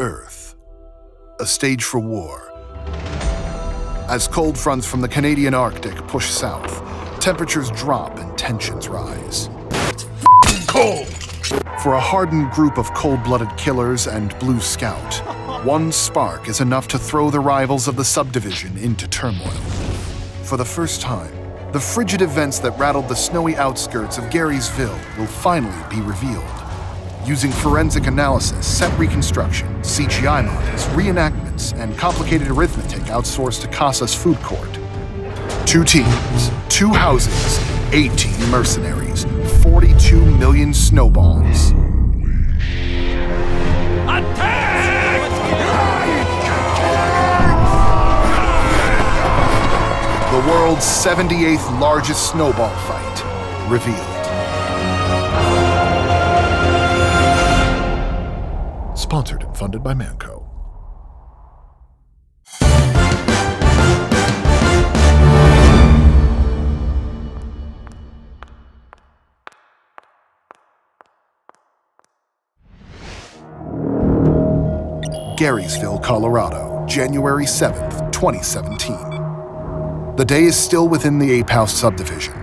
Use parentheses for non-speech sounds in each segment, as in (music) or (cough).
Earth, a stage for war. As cold fronts from the Canadian Arctic push south, temperatures drop and tensions rise. It's cold! For a hardened group of cold-blooded killers and Blue Scout, one spark is enough to throw the rivals of the subdivision into turmoil. For the first time, the frigid events that rattled the snowy outskirts of Garysville will finally be revealed. Using forensic analysis, set reconstruction, CGI models, reenactments, and complicated arithmetic outsourced to Casa's food court. Two teams, two houses, 18 mercenaries, 42 million snowballs. The world's 78th largest snowball fight revealed. Sponsored and funded by Manco. Garysville, Colorado, January 7th, 2017. The day is still within the Ape House subdivision.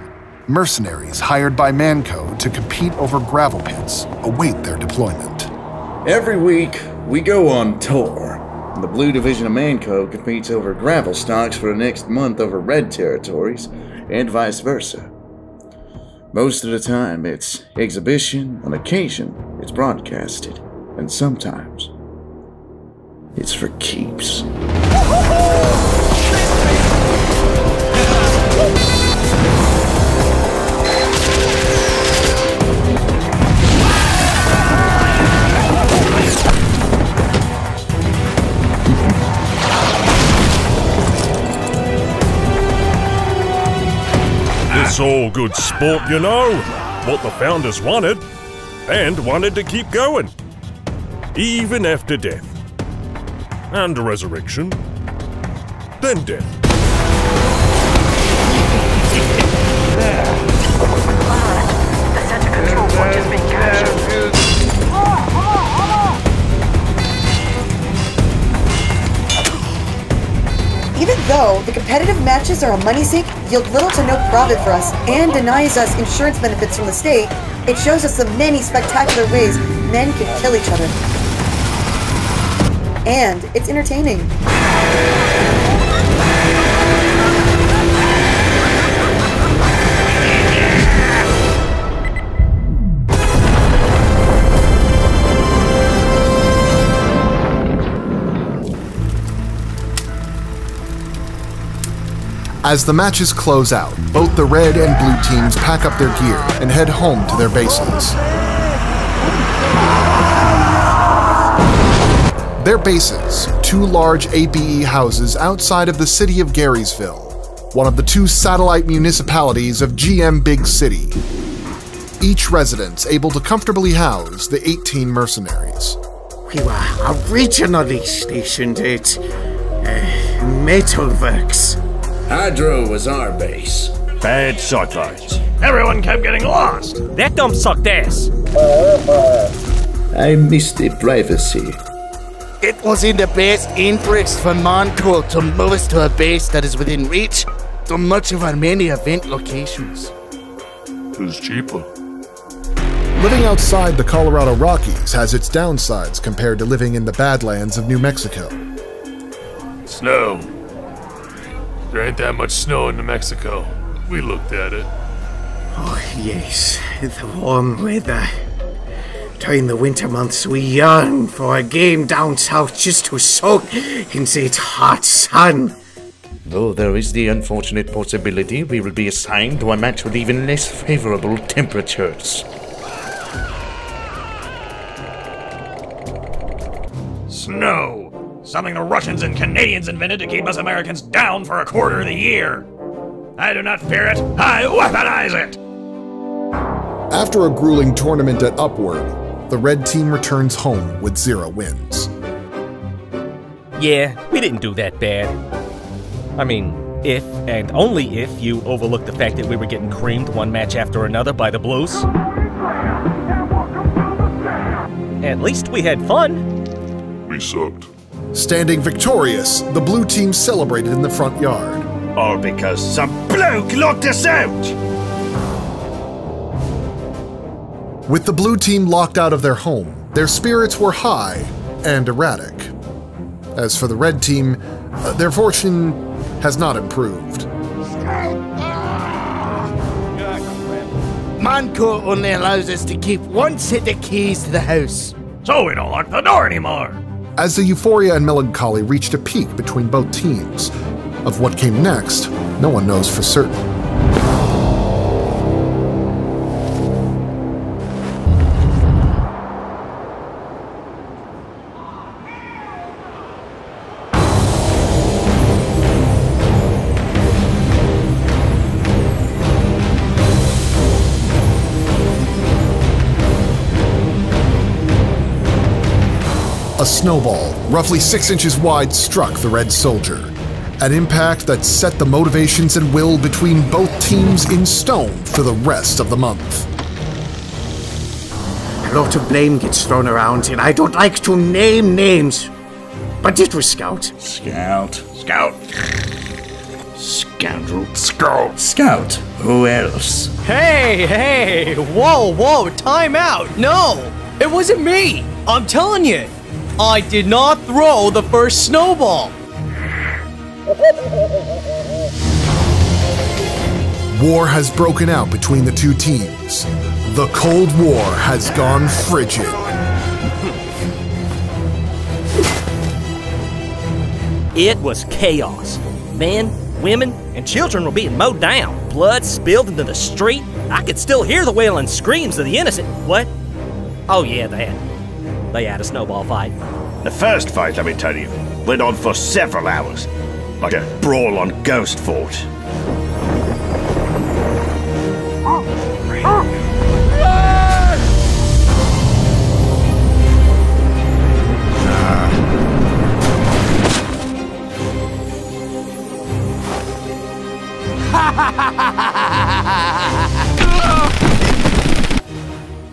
Mercenaries hired by Mann Co. to compete over gravel pits await their deployment. Every week, we go on tour. The Blue Division of Mann Co. competes over gravel stocks for the next month over red territories, and vice versa. Most of the time, it's exhibition, on occasion, it's broadcasted, and sometimes, it's for keeps. (laughs) It's all good sport, you know. What the founders wanted. And wanted to keep going. Even after death. And resurrection. Then death. Even though the competitive matches are a money sink, yield little to no profit for us, and denies us insurance benefits from the state, it shows us the many spectacular ways men can kill each other. And it's entertaining. As the matches close out, both the red and blue teams pack up their gear and head home to their bases. Their bases, two large ABE houses outside of the city of Garysville, one of the two satellite municipalities of GM Big City. Each residence able to comfortably house the 18 mercenaries. We were originally stationed at uh, Metalworks. Hydro was our base. Bad cyclones. Everyone kept getting lost. That dump sucked ass. I missed the privacy. It was in the best interest for Moncool to move us to a base that is within reach to much of our many event locations. Who's cheaper? Living outside the Colorado Rockies has its downsides compared to living in the Badlands of New Mexico. Snow. There ain't that much snow in New Mexico. We looked at it. Oh, yes, the warm weather. During the winter months, we yearn for a game down south just to soak in its hot sun. Though there is the unfortunate possibility we will be assigned to a match with even less favorable temperatures. Snow. Something the Russians and Canadians invented to keep us Americans down for a quarter of the year. I do not fear it. I weaponize it. After a grueling tournament at Upward, the red team returns home with zero wins. Yeah, we didn't do that bad. I mean, if and only if you overlook the fact that we were getting creamed one match after another by the Blues. At least we had fun. We sucked. Standing victorious, the blue team celebrated in the front yard. All because some bloke locked us out! With the blue team locked out of their home, their spirits were high and erratic. As for the red team, uh, their fortune has not improved. Mann Co. only allows us to keep one set of keys to the house. So we don't lock the door anymore. As the euphoria and melancholy reached a peak between both teams, of what came next, no one knows for certain. A snowball, roughly six inches wide, struck the red soldier. An impact that set the motivations and will between both teams in stone for the rest of the month. A lot of blame gets thrown around, and I don't like to name names. But it was Scout. Scout. Scout. Scoundrel. Scout. Scout. Who else? Hey, hey! Whoa, whoa! Time out! No! It wasn't me! I'm telling you! I did not throw the first snowball! War has broken out between the two teams. The Cold War has gone frigid. It was chaos. Men, women, and children were being mowed down. Blood spilled into the street. I could still hear the wailing screams of the innocent. What? Oh, yeah, they had. They had a snowball fight. The first fight, let me tell you, went on for several hours. Like a brawl on Ghost Fort. (laughs)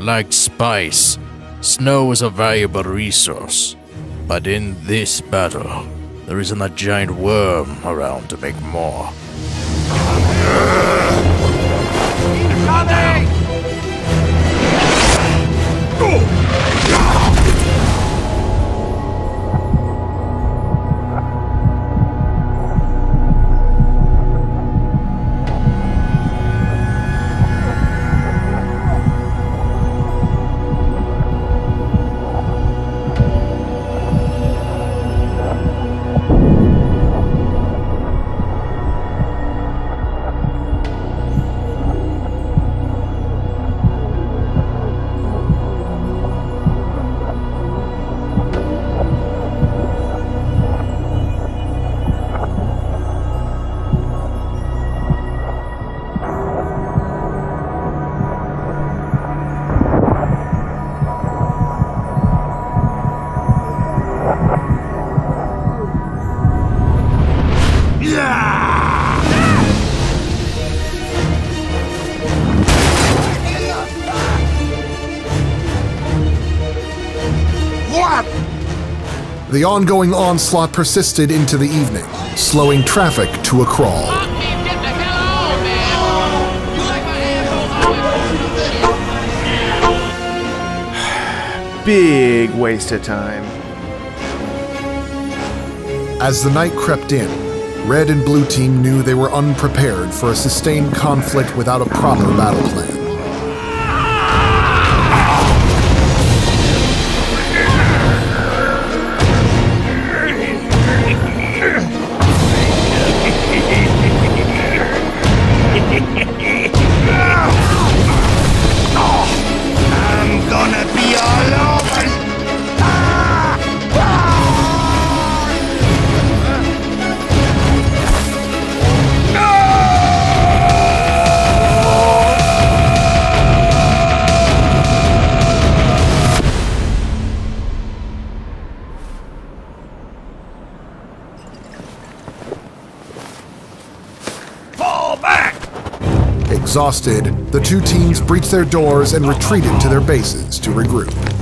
Like spice, snow is a valuable resource. But in this battle, there isn't a giant worm around to make more. The ongoing onslaught persisted into the evening, slowing traffic to a crawl. (sighs) Big waste of time. As the night crept in, Red and Blue Team knew they were unprepared for a sustained conflict without a proper battle plan. Exhausted, the two teams breached their doors and retreated to their bases to regroup.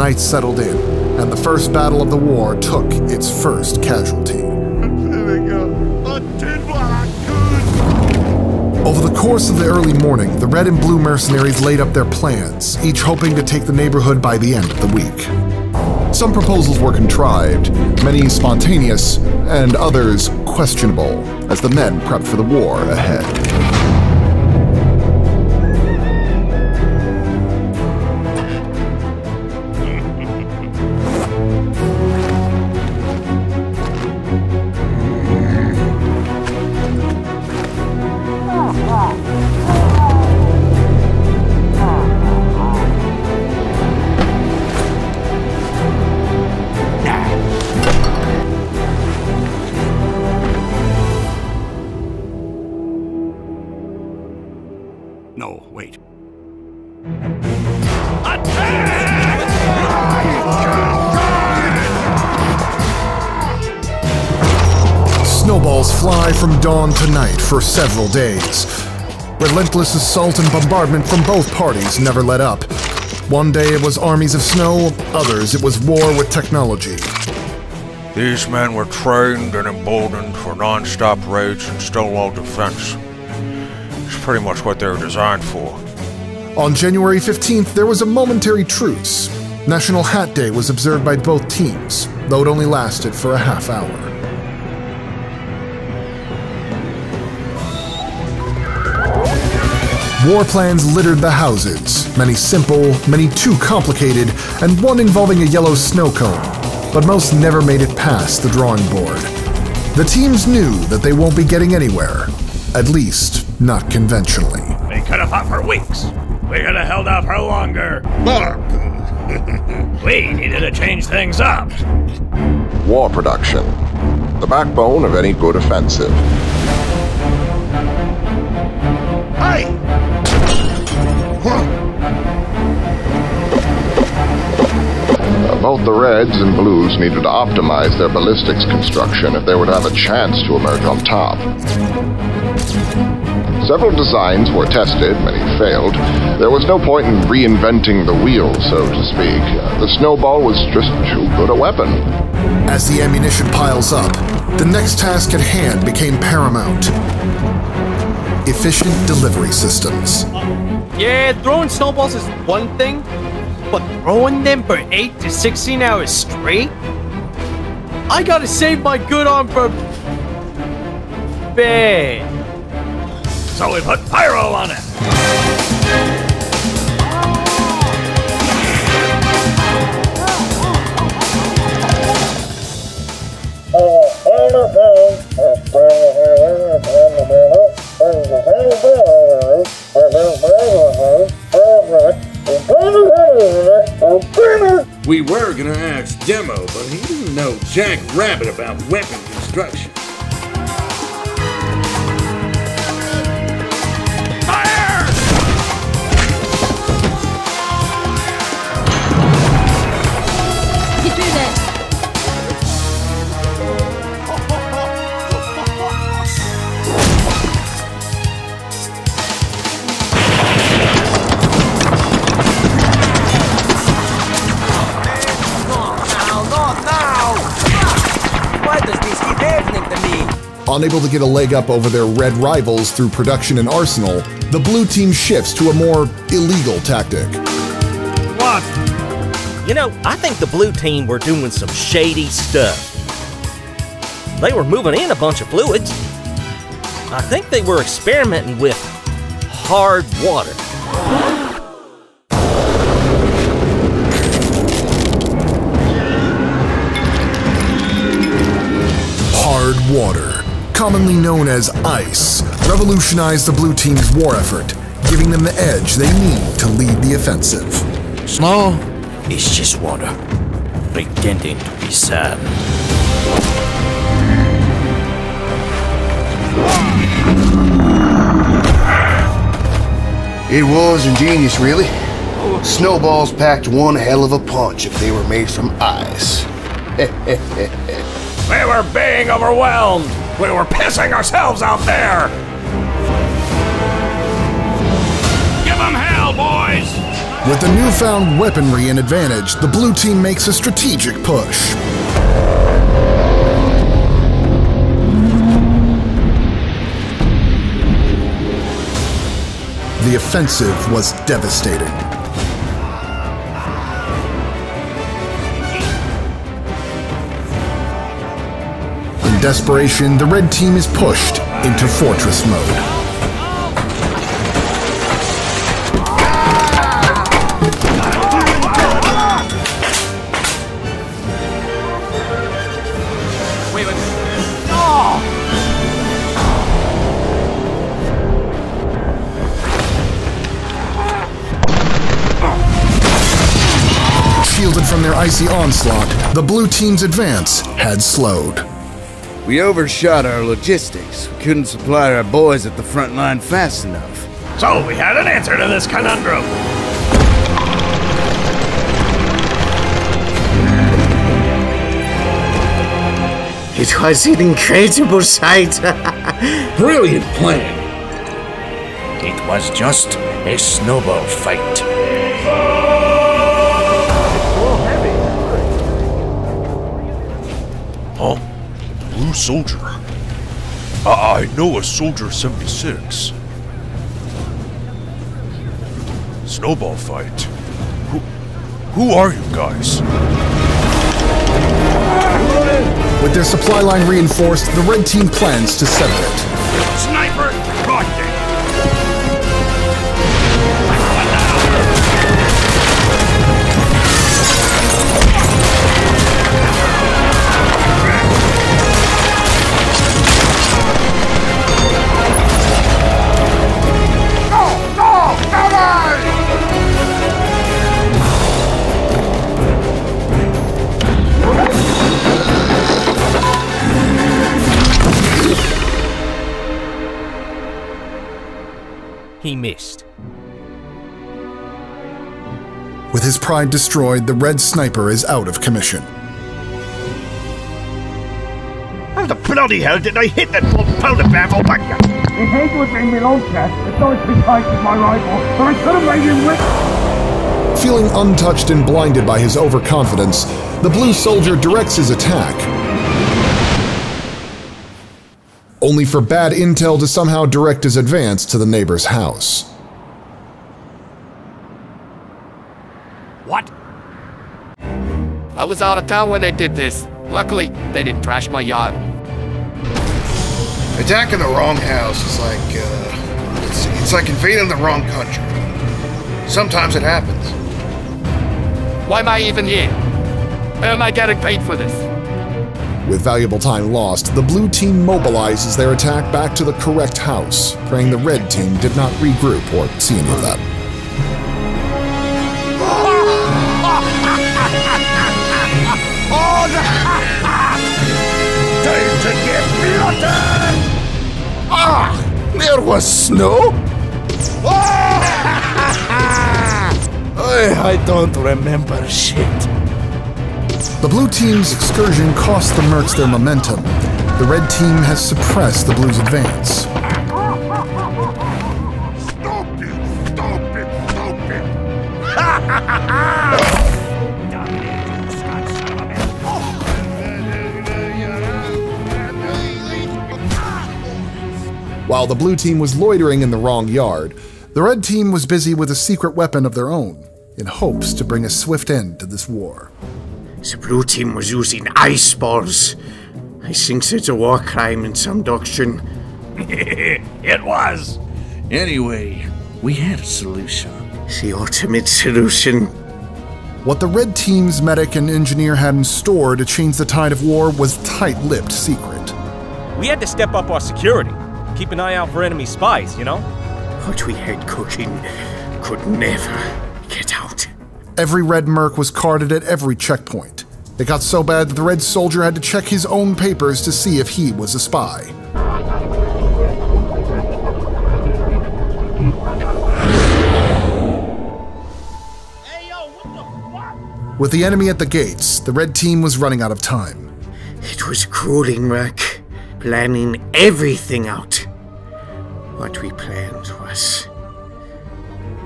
Night settled in, and the first battle of the war took its first casualty. (laughs) Over the course of the early morning, the red and blue mercenaries laid up their plans, each hoping to take the neighborhood by the end of the week. Some proposals were contrived, many spontaneous, and others questionable, as the men prepped for the war ahead. Dawn to night for several days. Relentless assault and bombardment from both parties never let up. One day it was armies of snow, others it was war with technology. These men were trained and emboldened for non-stop raids and stonewall defense. It's pretty much what they were designed for. On January 15th, there was a momentary truce. National Hat Day was observed by both teams, though it only lasted for a half hour. War plans littered the houses, many simple, many too complicated, and one involving a yellow snow cone, but most never made it past the drawing board. The teams knew that they won't be getting anywhere, at least not conventionally. We could have fought for weeks. We could have held out for longer. But (laughs) we needed to change things up. War production. The backbone of any good offensive. Hey! Uh, both the Reds and Blues needed to optimize their ballistics construction if they were to have a chance to emerge on top. Several designs were tested, many failed. There was no point in reinventing the wheel, so to speak. The snowball was just too good a weapon. As the ammunition piles up, the next task at hand became paramount. Efficient delivery systems. Yeah, throwing snowballs is one thing, but throwing them for 8 to 16 hours straight? I gotta save my good arm for. bed. So we put pyro on it. We were gonna ask Demo, but he didn't know Jack Rabbit about weapon construction. Unable to get a leg up over their red rivals through production and arsenal, the blue team shifts to a more illegal tactic. What? You know, I think the blue team were doing some shady stuff. They were moving in a bunch of fluids. I think they were experimenting with hard water. Hard water, commonly known as ICE, revolutionized the blue team's war effort, giving them the edge they need to lead the offensive. Snow is just water, pretending to be sand. It was ingenious, really. Snowballs packed one hell of a punch if they were made from ice. (laughs) We were being overwhelmed. We were pissing ourselves out there. Give them hell, boys. With the newfound weaponry and advantage, the blue team makes a strategic push. The offensive was devastating. Desperation, the red team is pushed into fortress mode. Shielded from their icy onslaught, the blue team's advance had slowed. We overshot our logistics. We couldn't supply our boys at the front line fast enough. So we had an answer to this conundrum. It was an incredible sight. (laughs) Brilliant plan. It was just a snowball fight. Blue soldier. I, I know a soldier 76. Snowball fight. Who, who are you guys? With their supply line reinforced, the red team plans to sever it. Sniper, pride destroyed, the red sniper is out of commission. How the bloody hell did I hit that full pound of baffle back His head was in my long chest, the dodge precise with my rifle, but I could have made him whip. Feeling untouched and blinded by his overconfidence, the blue soldier directs his attack. Only for bad intel to somehow direct his advance to the neighbor's house. What? I was out of town when they did this. Luckily, they didn't trash my yacht. Attacking the wrong house is like, uh, it's, it's like invading the wrong country. Sometimes it happens. Why am I even here? Why am I getting paid for this? With valuable time lost, the blue team mobilizes their attack back to the correct house, praying the red team did not regroup or see any of that. (laughs) Time to get blooded! Ah! There was snow? (laughs) I, I don't remember shit. The blue team's excursion cost the Mercs their momentum. The red team has suppressed the blues' advance. While the blue team was loitering in the wrong yard, the red team was busy with a secret weapon of their own, in hopes to bring a swift end to this war. The blue team was using ice balls. I think it's a war crime in some doctrine. (laughs) it was. Anyway, we had a solution. The ultimate solution. What the red team's medic and engineer had in store to change the tide of war was tight-lipped secret. We had to step up our security. Keep an eye out for enemy spies, you know? What we had cooking could never get out. Every red merc was carded at every checkpoint. It got so bad that the red soldier had to check his own papers to see if he was a spy. Hey, yo, the With the enemy at the gates, the red team was running out of time. It was grueling, Merc planning everything out. What we planned was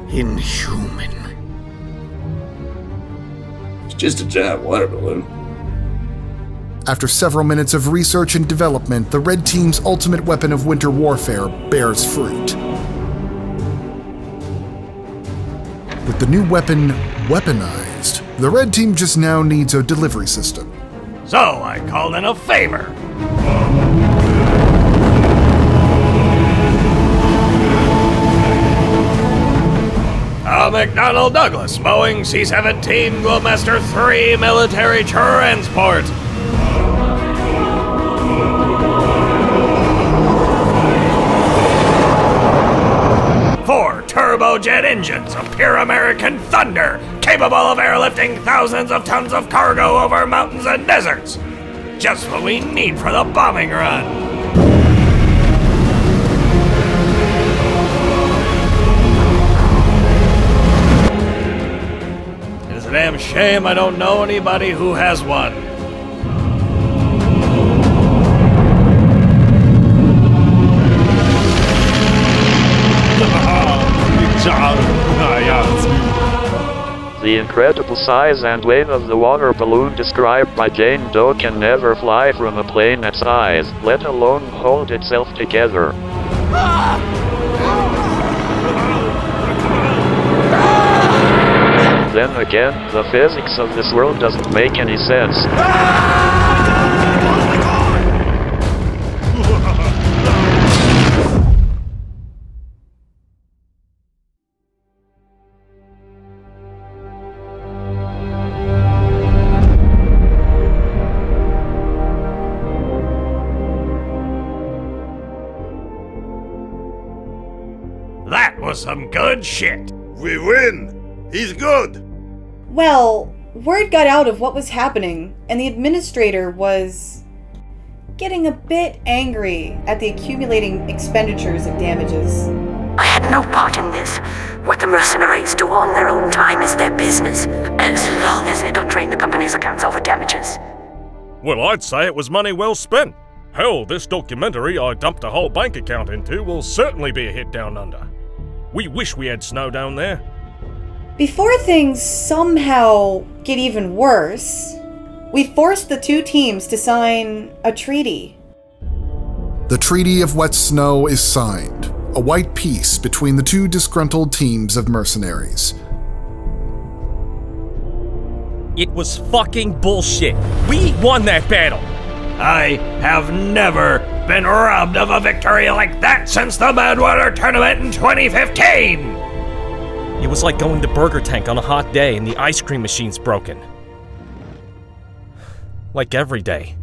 inhuman. It's just a giant water balloon. After several minutes of research and development, the red team's ultimate weapon of winter warfare bears fruit. With the new weapon weaponized, the red team just now needs a delivery system. So I called in a favor. McDonnell Douglas Boeing C 17 Globemaster 3 military transport. Four turbojet engines of pure American thunder, capable of airlifting thousands of tons of cargo over mountains and deserts. Just what we need for the bombing run. Damn shame I don't know anybody who has one. The incredible size and weight of the water balloon described by Jane Doe can never fly from a plane that size, let alone hold itself together. Ah! Then again, the physics of this world doesn't make any sense. That was some good shit. We win. He's good. Well, word got out of what was happening, and the administrator was getting a bit angry at the accumulating expenditures of damages. I had no part in this. What the mercenaries do on their own time is their business, as long as they don't drain the company's accounts over damages. Well, I'd say it was money well spent. Hell, this documentary I dumped a whole bank account into will certainly be a hit down under. We wish we had snow down there. Before things somehow get even worse, we forced the two teams to sign a treaty. The Treaty of Wet Snow is signed, a white peace between the two disgruntled teams of mercenaries. It was fucking bullshit. We won that battle. I have never been robbed of a victory like that since the Badwater tournament in 2015! It was like going to Burger Tank on a hot day and the ice cream machine's broken. Like every day.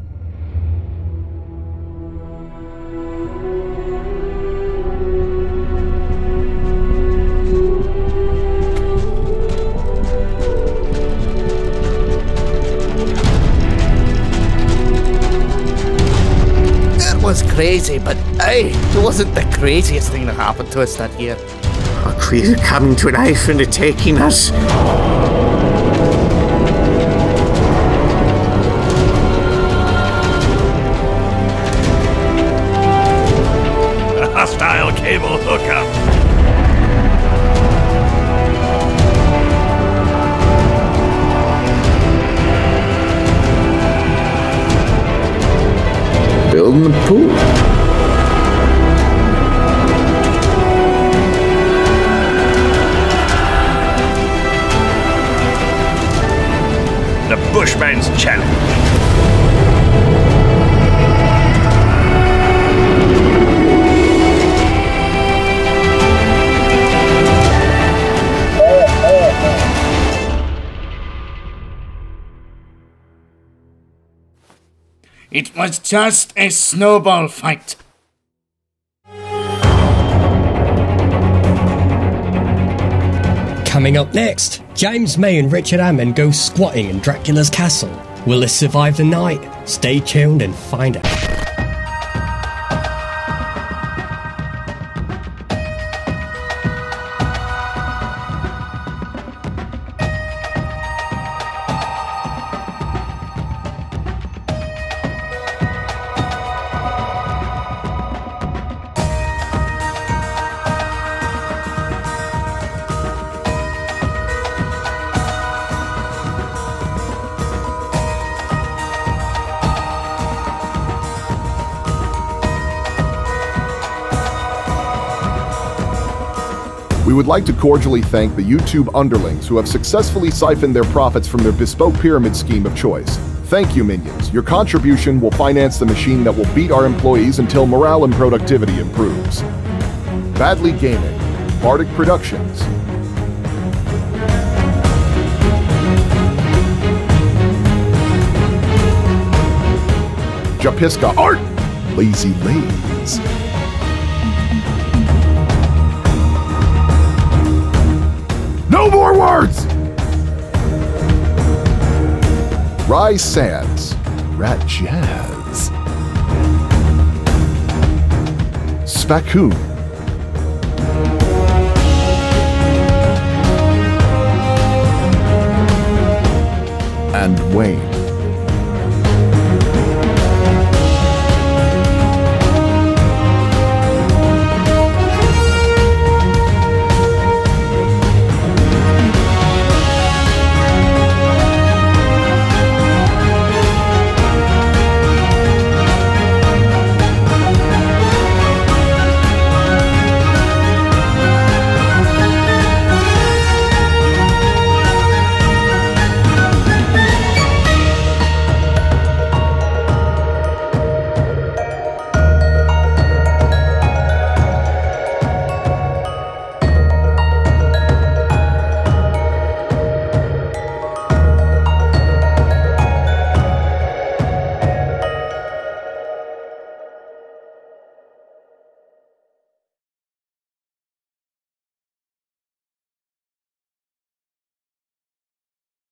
It was crazy, but hey, it wasn't the craziest thing that happened to us that year. Our crew coming to an life and attacking us. Just a snowball fight. Coming up next, James May and Richard Hammond go squatting in Dracula's castle. Will they survive the night? Stay tuned and find out. Like to cordially thank the YouTube underlings who have successfully siphoned their profits from their bespoke pyramid scheme of choice. Thank you, minions. Your contribution will finance the machine that will beat our employees until morale and productivity improves. Badly Gaming, Bardic Productions. Japiska Art, Lazy Lays. No! Rye Sands, Rat Jazz. Spacoon. And Wayne.